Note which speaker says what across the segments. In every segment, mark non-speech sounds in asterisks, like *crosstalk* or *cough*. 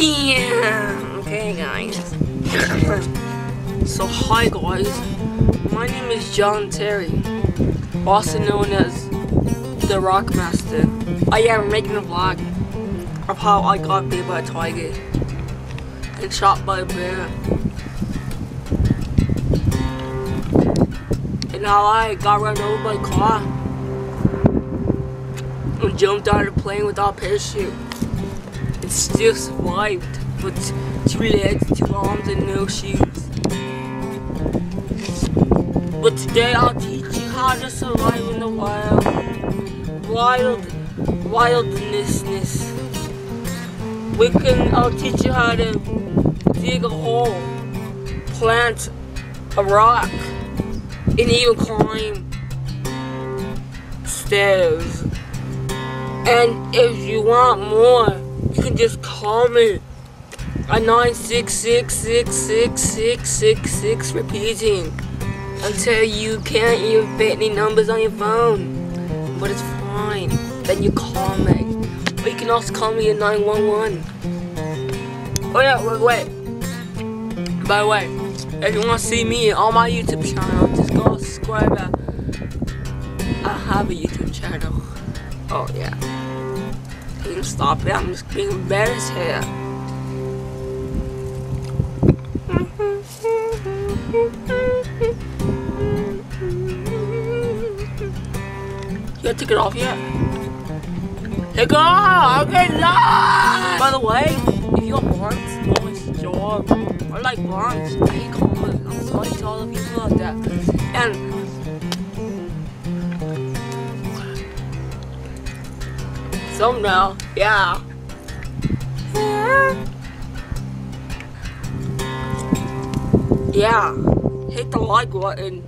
Speaker 1: Yeah. Okay, guys. so, hi, guys. My name is John Terry, also known as the Rockmaster. I am making a vlog of how I got bit by a tiger and shot by a bear. And how I got run over by a car and jumped out of the plane without parachute and still survived but two legs, two arms, and no shoes. But today I'll teach you how to survive in the wild. Wild, wildnessness. We can, I'll teach you how to dig a hole, plant a rock, and even climb stairs. And if you want more, can just comment at 966666666 repeating until you can't even fit any numbers on your phone. But it's fine. Then you call me. Or you can also call me at 911. Oh yeah, wait, wait. By the way, if you want to see me on my YouTube channel, just go subscribe. I have a YouTube channel. Oh yeah. Can stop it. I'm just being embarrassed here. You took it off yet? Take off! Okay, no! By the way, if you want blondes, always job. I like blondes. I hate colors. I'm sorry to all the people out there. And some now, yeah. Yeah. Hit the like button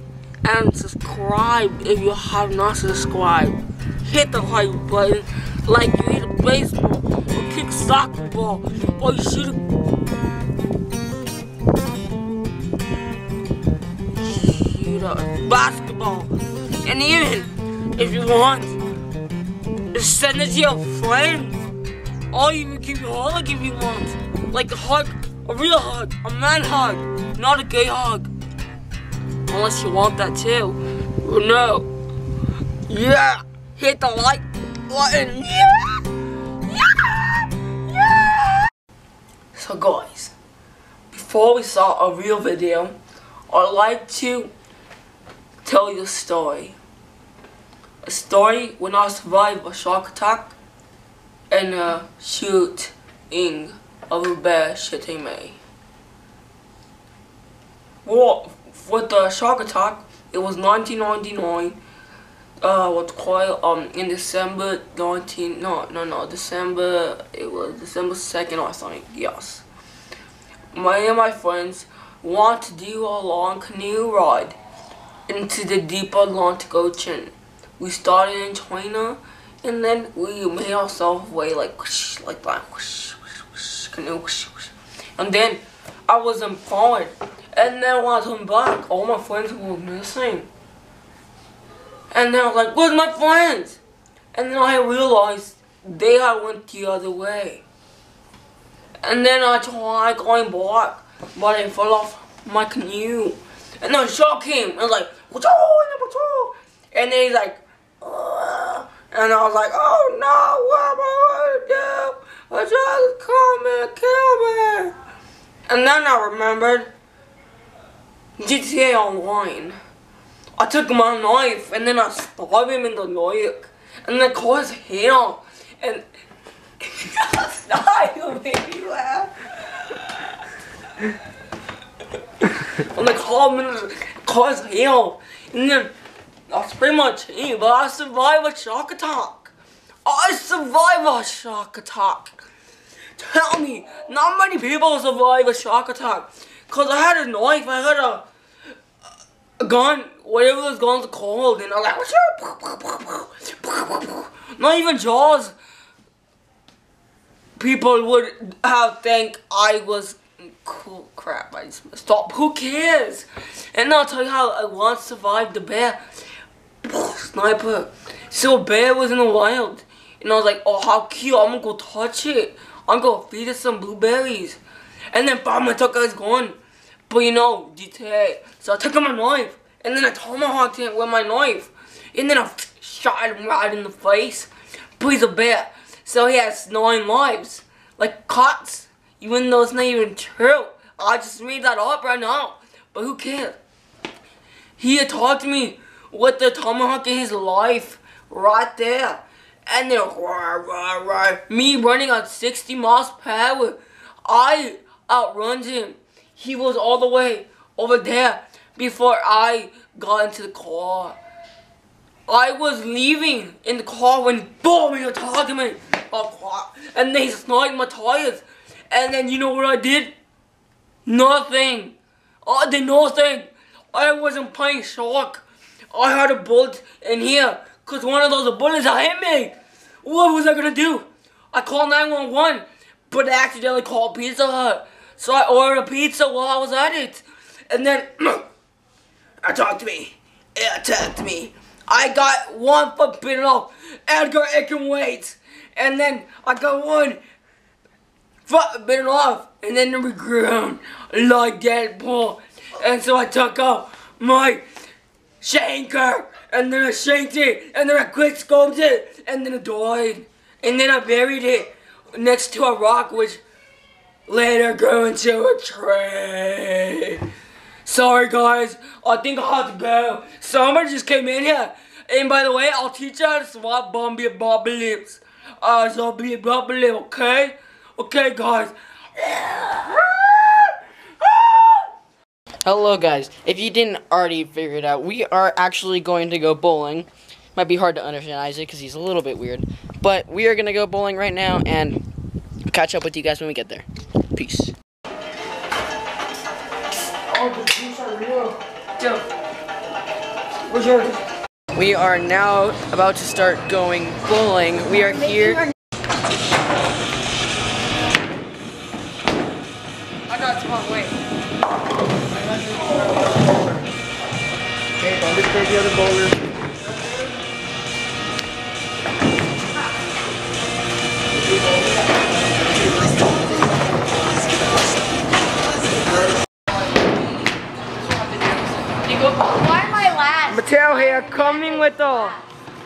Speaker 1: and subscribe if you have not subscribed. Hit the like button like you hit a baseball or kick soccer ball or you shoot a basketball. And even if you want send it to your friends or even give you a hug if you want. Like a hug, a real hug, a man hug, not a gay hug. Unless you want that too. No. Yeah. Hit the like button. Yeah. Yeah. Yeah. So guys, before we start a real video, I'd like to tell you a story. A story when I survived a shark attack and a shooting of a bear shitting me. Well, with the shark attack, it was 1999. Uh, what's called um in December 19 no no no December it was December 2nd or something yes. My and my friends want to do a long canoe ride into the deep Atlantic Ocean. We started in China and then we made ourselves way like whoosh, like that whoosh, whoosh, canoe and then I was in forward and then when I turned back, all my friends were missing. And then I was like, where's my friends? And then I realized they had went the other way. And then I tried going back, but I fell off my canoe. And then shark came, and like, And then he's like. And I was like, oh no, what am I going to do? A is coming to kill me. And then I remembered GTA Online. I took my knife and then I stabbed him in the neck. And then caught his hair. And *laughs* stop, you made me laugh. and the caught his hair. And then that's pretty much it. But I survived a shark attack. I survived a shark attack. Tell me, not many people survive a shark attack. Cause I had a knife, I had a a gun, whatever those guns are called, and I was like, not even Jaws. People would have think I was cool. Crap, I just stop. Who cares? And I'll tell you how I once survived the bear. Sniper. So a bear was in the wild. And I was like, oh, how cute. I'm gonna go touch it. I'm gonna feed it some blueberries. And then bam, my took is gone. But you know, detail. So I took out my knife. And then I tomahawked him with my knife. And then I shot him right in the face. But he's a bear. So he has nine lives. Like cots. Even though it's not even true. I just made that up right now. But who cares? He attacked me with the tomahawk in his life right there. And then rah, rah, rah, me running at 60 miles per hour. I outruns him. He was all the way over there before I got into the car. I was leaving in the car when boom he attacked me. And they sniped my tires. And then you know what I did? Nothing. I did nothing. I wasn't playing shock. I had a bullet in here. Cause one of those bullets hit me. What was I gonna do? I called 911, but I accidentally called Pizza Hut. So I ordered a pizza while I was at it. And then, *clears throat* attacked me. It attacked me. I got one foot bitten off. Edgar, it can wait. And then I got one foot bitten off. And then the ground like Deadpool. And so I took out my shanker. And then I shanked it. And then I quick scoped it. And then it died. And then I buried it next to a rock which later grew into a tree. Sorry guys, I think I have to go. Somebody just came in here. And by the way, I'll teach you how to swap Bobby lips. Uh, Zombie lip, okay? Okay guys.
Speaker 2: Hello guys, if you didn't already figure it out, we are actually going to go bowling. Might be hard to understand Isaac because he's a little bit weird. But we are going to go bowling right now and catch up with you guys when we get there. Peace. We are now about to start going bowling. We are here.
Speaker 3: Disturb the other bowlers.
Speaker 4: Why am
Speaker 1: Mateo here, coming with a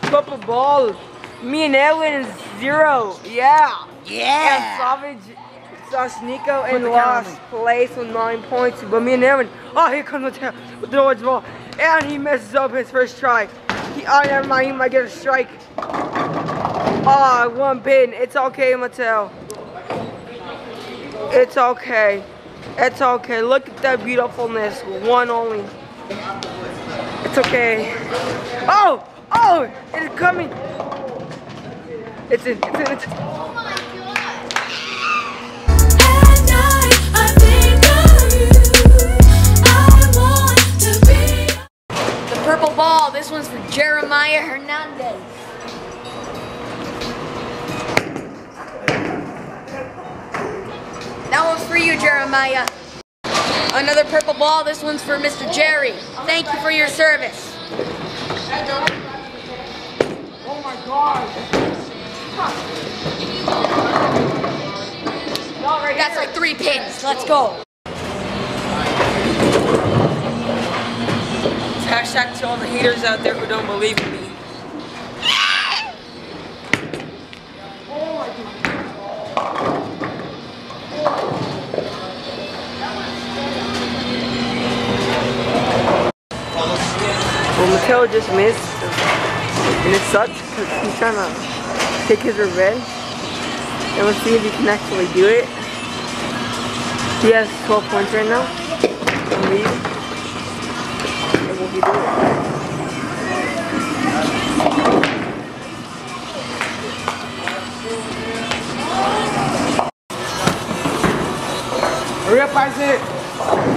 Speaker 1: purple ball. Me and Edwin is zero. Yeah. Yeah. And Savage, Josh Nico in last place with nine points. But me and Edwin, oh, here comes Mateo with the Lord's ball. And he messes up his first try. He, oh, never mind, he might get a strike. Oh, one pin. It's okay, Mateo. It's okay. It's okay. Look at that beautifulness. One only. It's okay. Oh! Oh! It's coming! It's in, it's in, it's in.
Speaker 4: Purple ball. This one's for Jeremiah Hernandez. That one's for you, Jeremiah. Another purple ball. This one's for Mr. Jerry. Thank you for your service.
Speaker 1: Oh my god!
Speaker 4: That's like three pins. Let's go.
Speaker 1: Hashtag to all the haters out there who don't believe in me. Well, Mateo just missed, and it sucks because he's trying to take his revenge. And let's see if he can actually do it. He has 12 points right now. And do it? Hurry up, Isaac!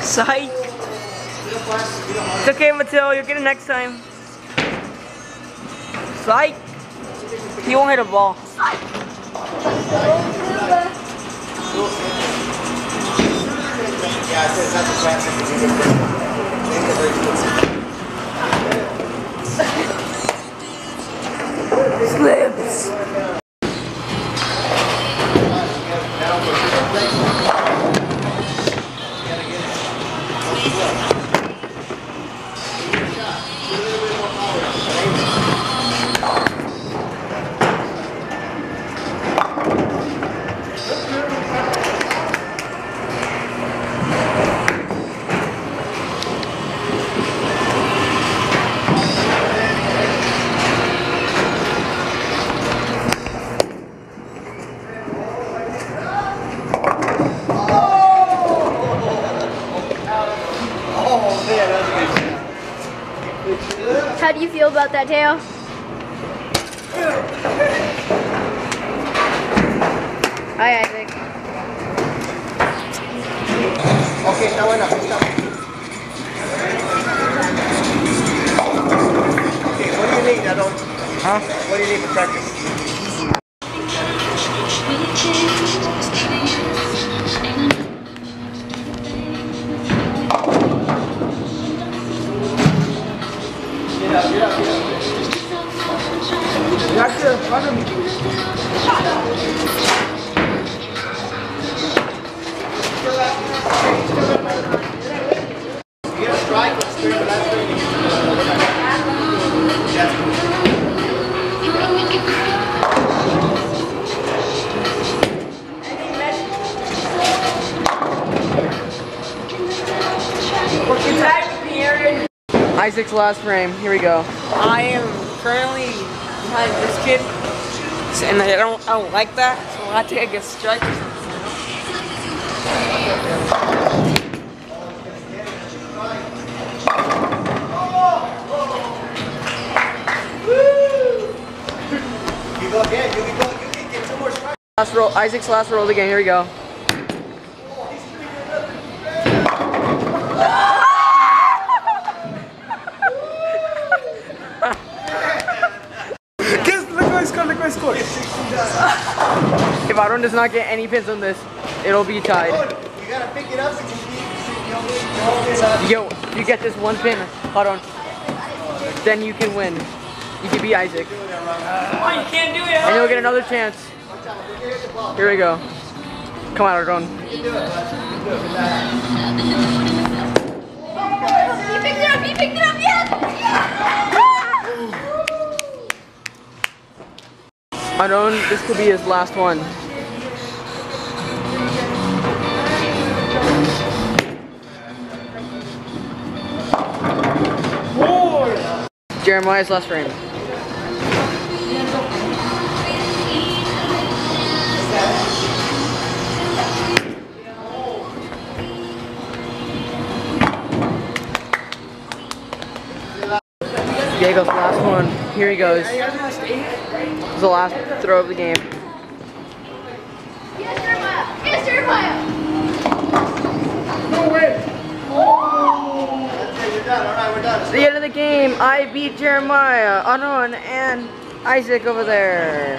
Speaker 1: Psych. It's okay, Mateo. You'll get it next time. Psych. He won't hit a ball.
Speaker 3: Yeah,
Speaker 4: about that, Teo? Hi, Isaac.
Speaker 3: Okay, está bueno, aquí. Okay, what do you need, Adon? Huh? What do you need for practice? Last
Speaker 2: frame. Here we go.
Speaker 1: I am currently behind this kid, and I don't, I don't like that, so I take a strike.
Speaker 3: You go again, you can go, you can get two more strikes.
Speaker 2: Last roll. Isaac's last roll of the game. Here we go. If Aaron does not get any pins on this, it'll be tied.
Speaker 3: You gotta pick it up so you can be, you know, you hold it up.
Speaker 2: Yo, if you get this one pin, hold on, then you can win. You can be Isaac.
Speaker 1: Oh, you can't do it.
Speaker 2: And you'll get another chance. Here we go. Come on, Aaron.
Speaker 4: He picked it up, he picked it up, yes!
Speaker 2: Aaron, this could be his last one. Jeremiah's last frame. Diego's last one. Here he goes. Is the last throw of the game.
Speaker 4: Yes, Jeremiah! Yes, Jeremiah!
Speaker 3: We're done.
Speaker 2: The end of the game. I beat Jeremiah, Anon, and Isaac over there.